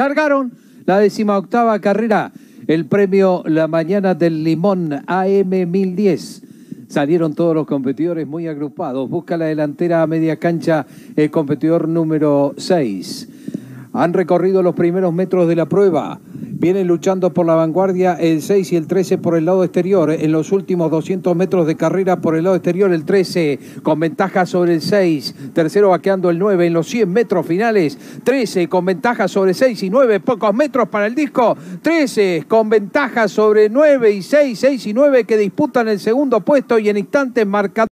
Largaron la décima octava carrera, el premio La Mañana del Limón AM 1010. Salieron todos los competidores muy agrupados. Busca la delantera a media cancha el competidor número 6. Han recorrido los primeros metros de la prueba. Vienen luchando por la vanguardia el 6 y el 13 por el lado exterior. En los últimos 200 metros de carrera por el lado exterior, el 13 con ventaja sobre el 6. Tercero vaqueando el 9 en los 100 metros finales. 13 con ventaja sobre 6 y 9. Pocos metros para el disco. 13 con ventaja sobre 9 y 6. 6 y 9 que disputan el segundo puesto y en instantes marcador.